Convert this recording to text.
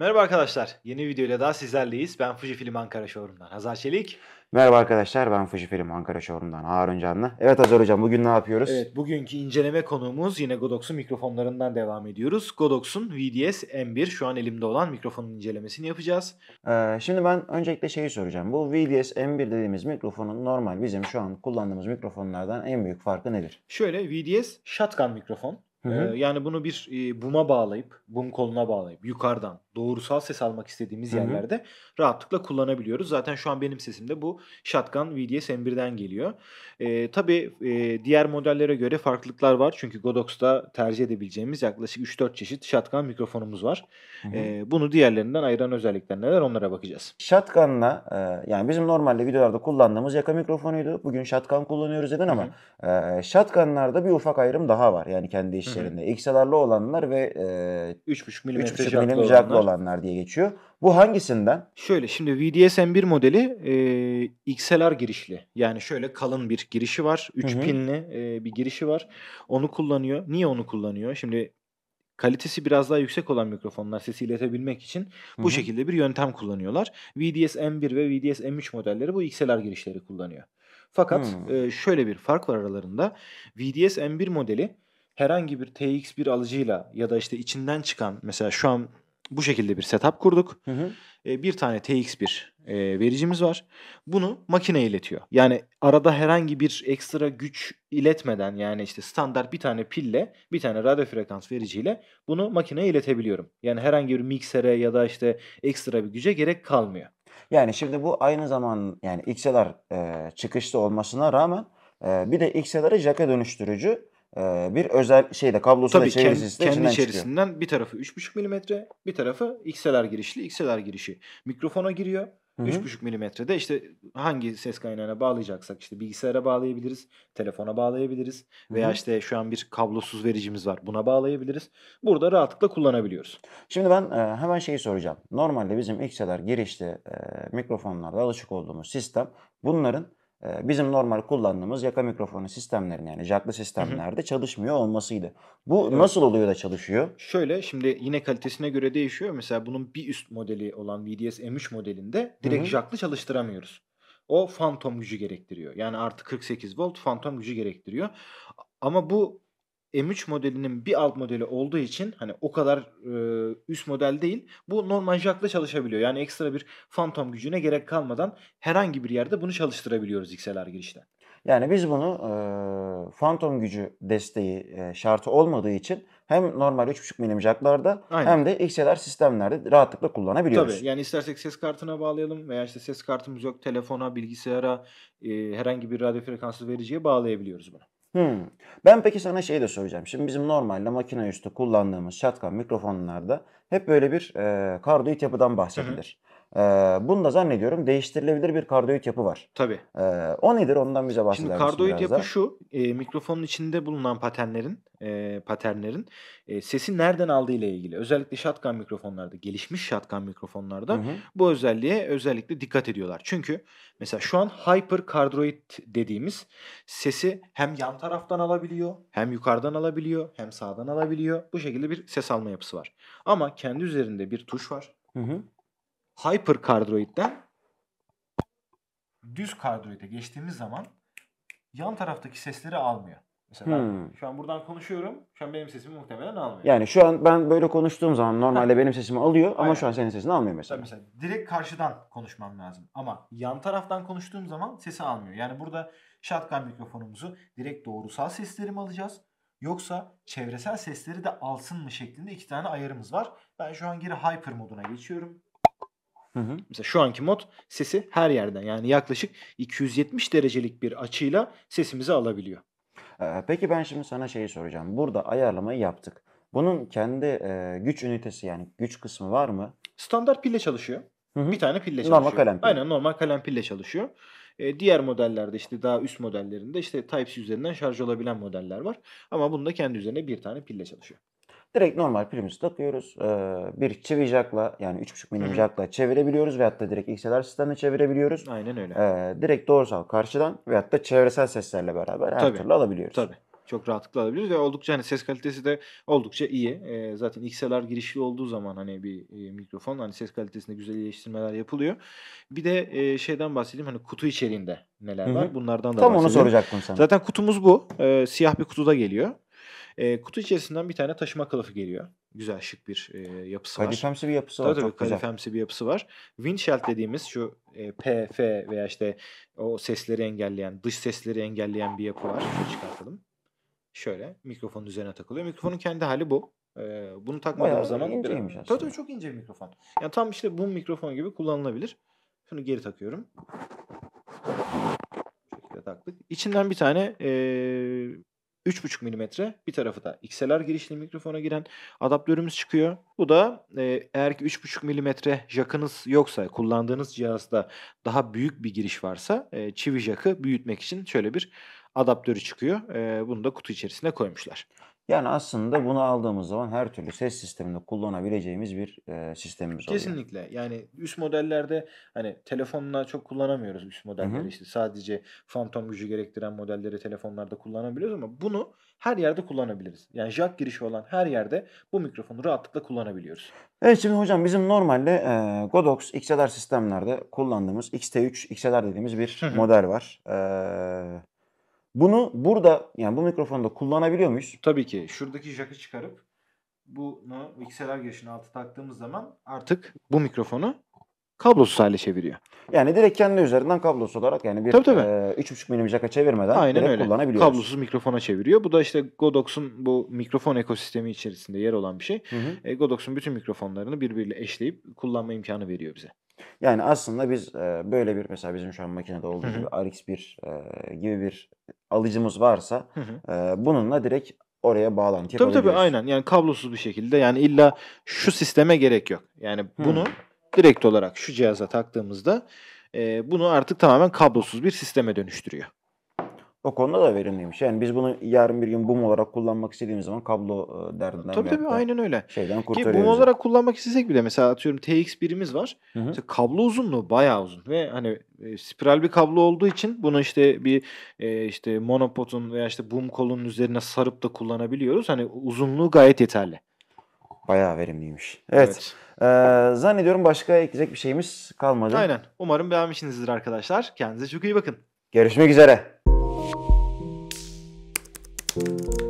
Merhaba arkadaşlar. Yeni videoyla daha sizlerleyiz. Ben Fujifilm Ankara Showroom'dan Hazar Çelik. Merhaba arkadaşlar ben Fujifilm Ankara Showroom'dan Harun Canlı. Evet Hazar Hocam bugün ne yapıyoruz? Evet, bugünkü inceleme konuğumuz yine Godox'un mikrofonlarından devam ediyoruz. Godox'un VDS M1 şu an elimde olan mikrofonun incelemesini yapacağız. Ee, şimdi ben öncelikle şeyi soracağım. Bu VDS M1 dediğimiz mikrofonun normal bizim şu an kullandığımız mikrofonlardan en büyük farkı nedir? Şöyle VDS shotgun mikrofon. Hı hı. Ee, yani bunu bir e, boom'a bağlayıp, boom koluna bağlayıp yukarıdan doğrusal ses almak istediğimiz Hı hı. yerlerde rahatlıkla kullanabiliyoruz. Zaten şu an benim sesim de bu Shotgun VDS M1'den geliyor. Ee, tabii e, diğer modellere göre farklılıklar var. Çünkü Godox'ta tercih edebileceğimiz yaklaşık 3-4 çeşit Shotgun mikrofonumuz var. Hı hı. Ee, bunu diğerlerinden ayıran özellikler neler onlara bakacağız. Shotgun'la e, yani bizim normalde videolarda kullandığımız yaka mikrofonuydu. Bugün shotgun kullanıyoruz dedin ama e, shotgun'larda bir ufak ayrım daha var. Yani kendi işlerinde. XLR'lı olanlar ve e, 3.5 mm 3.5 milim jacklı olanlar diye geçiyor. Bu hangisinden? Şöyle şimdi VDS M1 modeli e, XLR girişli. Yani şöyle kalın bir girişi var. 3 Hı hı. pinli e, bir girişi var. Onu kullanıyor. Niye onu kullanıyor? Şimdi kalitesi biraz daha yüksek olan mikrofonlar sesi iletebilmek için bu hı. şekilde bir yöntem kullanıyorlar. VDS M1 ve VDS M3 modelleri bu XLR girişleri kullanıyor. Fakat Hmm. e, şöyle bir fark var aralarında. VDS M1 modeli herhangi bir TX1 alıcıyla ya da işte içinden çıkan mesela şu an bu şekilde bir setup kurduk. Hı hı. E, bir tane TX1 e, vericimiz var. Bunu makineye iletiyor. Yani arada herhangi bir ekstra güç iletmeden yani işte standart bir tane pille bir tane radyo frekans vericiyle bunu makineye iletebiliyorum. Yani herhangi bir miksere ya da işte ekstra bir güce gerek kalmıyor. Yani şimdi bu aynı zaman yani XLR e, çıkışlı olmasına rağmen e, bir de XLR'ı jack'a dönüştürücü e, bir özel şeyde kablosu da Tabii çevirisi de kendi içinden çıkıyor. içerisinden bir tarafı 3.5 mm, bir tarafı XLR girişli, XLR girişi mikrofona giriyor. Hı hı. 3.5 milimetrede işte hangi ses kaynağına bağlayacaksak işte bilgisayara bağlayabiliriz, telefona bağlayabiliriz veya işte şu an bir kablosuz vericimiz var buna bağlayabiliriz. Burada rahatlıkla kullanabiliyoruz. Şimdi ben e, hemen şeyi soracağım. Normalde bizim XLR girişli e, mikrofonlarda alışık olduğumuz sistem bunların bizim normal kullandığımız yaka mikrofonu sistemlerin yani jacklı sistemlerde çalışmıyor olmasıydı. Bu Evet. nasıl oluyor da çalışıyor? Şöyle şimdi yine kalitesine göre değişiyor. Mesela bunun bir üst modeli olan VDS M3 modelinde direkt hı. jacklı çalıştıramıyoruz. O fantom gücü gerektiriyor. Yani artı 48 volt fantom gücü gerektiriyor. Ama bu M3 modelinin bir alt modeli olduğu için hani o kadar e, üst model değil. Bu normal jackla çalışabiliyor. Yani ekstra bir fantom gücüne gerek kalmadan herhangi bir yerde bunu çalıştırabiliyoruz XLR girişten. Yani biz bunu e, fantom gücü desteği e, şartı olmadığı için hem normal 3.5 milim jacklarda Aynen. hem de XLR sistemlerde rahatlıkla kullanabiliyoruz. Tabii yani istersek ses kartına bağlayalım veya işte ses kartımız yok telefona, bilgisayara, e, herhangi bir radyo frekanslı vericiye bağlayabiliyoruz bunu. Hmm. Ben peki sana şey de soracağım. Şimdi bizim normalde makine üstü kullandığımız shotgun mikrofonlarda hep böyle bir e, kardioid yapıdan bahsedilir. E, bunda zannediyorum değiştirilebilir bir kardioid yapı var. Tabii. E, o nedir? Ondan bize Şimdi bahseder kardioid biraz yapı da? şu, e, mikrofonun içinde bulunan paternlerin, e, paternlerin e, sesi nereden aldığı ile ilgili. Özellikle shotgun mikrofonlarda, gelişmiş shotgun mikrofonlarda Hı hı. bu özelliğe özellikle dikkat ediyorlar. Çünkü mesela şu an hyper kardioid dediğimiz sesi hem yan taraftan alabiliyor, hem yukarıdan alabiliyor, hem sağdan alabiliyor. Bu şekilde bir ses alma yapısı var. Ama kendi üzerinde bir tuş var. Hı hı. Hyper kardioid'den düz kardioid'e geçtiğimiz zaman yan taraftaki sesleri almıyor. Mesela ben Hmm. şu an buradan konuşuyorum. Şu an benim sesimi muhtemelen almıyor. Yani şu an ben böyle konuştuğum zaman normalde benim sesimi alıyor ama Aynen. şu an senin sesini almıyor Tabii mesela. mesela direkt karşıdan konuşmam lazım. Ama yan taraftan konuştuğum zaman sesi almıyor. Yani burada shotgun mikrofonumuzu direkt doğrusal sesleri mi alacağız? Yoksa çevresel sesleri de alsın mı şeklinde iki tane ayarımız var. Ben şu an geri hyper moduna geçiyorum. Hı hı. Mesela şu anki mod sesi her yerden yani yaklaşık 270 derecelik bir açıyla sesimizi alabiliyor. Ee, peki ben şimdi sana şeyi soracağım. Burada ayarlamayı yaptık. Bunun kendi e, güç ünitesi yani güç kısmı var mı? Standart pille çalışıyor. Hı hı. Bir tane pille Normal çalışıyor. kalem pili. Aynen normal kalem pille çalışıyor. Ee, diğer modellerde işte daha üst modellerinde işte Type-C üzerinden şarj olabilen modeller var. Ama bunda kendi üzerine bir tane pille çalışıyor. Direkt normal pilimizi takıyoruz. Ee, bir çivi jackla yani 3.5 Hı milim jackla çevirebiliyoruz veyahut da direkt XLR sistemle çevirebiliyoruz. Aynen öyle. Ee, direkt doğrusal karşıdan veyahut da çevresel seslerle beraber her Tabii. türlü alabiliyoruz. Tabii. çok rahatlıkla alabiliyoruz ve oldukça hani ses kalitesi de oldukça iyi. Eee, zaten XLR girişli olduğu zaman hani bir, eee, mikrofon hani ses kalitesinde güzel iyileştirmeler yapılıyor. Bir de, eee, şeyden bahsedeyim, hani kutu içeriğinde neler Hı var? Bunlardan da Tam onu bahsedeyim. soracaktım sana. Zaten kutumuz bu. Eee, siyah bir kutuda geliyor. Eee, kutu içerisinden bir tane taşıma kılıfı geliyor. Güzel şık bir, eee, yapısı var. Kadifemsi bir yapısı Tabii var. tabii kadifemsi bir yapısı var. Windshield dediğimiz şu, eee, P, F veya işte o sesleri engelleyen, dış sesleri engelleyen bir yapı var. Şunu çıkartalım. Şöyle mikrofonun üzerine takılıyor. Mikrofonun kendi hâli bu. Eee, bunu takmadığımız Bayağı zaman biraz inceymiş Tabii tabii çok ince bir mikrofon. Yani tam işte boom mikrofon gibi kullanılabilir. Şunu geri takıyorum. Bu şekilde taktık. İçinden bir tane, eee, 3,5 milimetre bir tarafı da XLR girişli mikrofona giren adaptörümüz çıkıyor. Bu da, eee, eğer ki 3,5 milimetre jack'ınız yoksa, kullandığınız cihazda daha büyük bir giriş varsa, eee, çivi jack'ı büyütmek için şöyle bir adaptörü çıkıyor. Eee, bunu da kutu içerisine koymuşlar. Yani aslında bunu aldığımız zaman her türlü ses sisteminde kullanabileceğimiz bir, eee, sistemimiz oluyor. Kesinlikle. Yani üst modellerde hani telefonla çok kullanamıyoruz üst modelleri. hı. İşte sadece fantom gücü gerektiren modelleri telefonlarda kullanabiliyoruz ama bunu her yerde kullanabiliriz. Yani jack girişi olan her yerde bu mikrofonu rahatlıkla kullanabiliyoruz. Evet, şimdi hocam bizim normalde, eee, Godox XLR sistemlerde kullandığımız XT3 XLR dediğimiz bir model var. Eee, bunu burada, yani bu mikrofonu da kullanabiliyor muyuz? Tabii ki. Şuradaki jack'ı çıkarıp bunu XLR girişinin altına taktığımız zaman artık bu mikrofonu kablosuz hâle çeviriyor. Yani direkt kendi üzerinden kablosuz olarak yani bir, Tabii tabii. eee, 3,5 milim jack'a çevirmeden Aynen direkt öyle. kullanabiliyoruz. Kablosuz mikrofona çeviriyor. Bu da işte Godox'un bu mikrofon ekosistemi içerisinde yer olan bir şey. Hı hı. Eee, Godox'un bütün mikrofonlarını birbiriyle eşleyip kullanma imkânı veriyor bize. Yani aslında biz, eee, böyle bir mesela bizim şu an makinede olduğu gibi RX1, eee, gibi bir alıcımız varsa, eee, bununla direkt oraya bağlantı Tabii tabii yapabiliyoruz. aynen. Yani kablosuz bir şekilde yani illa şu sisteme gerek yok. Yani bunu Hımm. direkt olarak şu cihaza taktığımızda, eee, bunu artık tamamen kablosuz bir sisteme dönüştürüyor. O konuda da verimliymiş. Yani biz bunu yarın bir gün boom olarak kullanmak istediğimiz zaman kablo, eee, derdinden Tabii tabii aynen öyle. şeyden Ki kurtarıyor boom bizi. olarak kullanmak istesek bile mesela atıyorum TX1'imiz var. Hı hı. Mesela kablo uzunluğu bayağı uzun ve hani, eee, spiral bir kablo olduğu için bunu işte bir, eee, işte monopod'un veya işte boom kolunun üzerine sarıp da kullanabiliyoruz. Hani uzunluğu gayet yeterli. Bayağı verimliymiş. Evet. Evet. Eee, zannediyorum başka ekleyecek bir şeyimiz kalmadı. Aynen. Umarım beğenmişsinizdir arkadaşlar. Kendinize çok iyi bakın. Görüşmek üzere. Música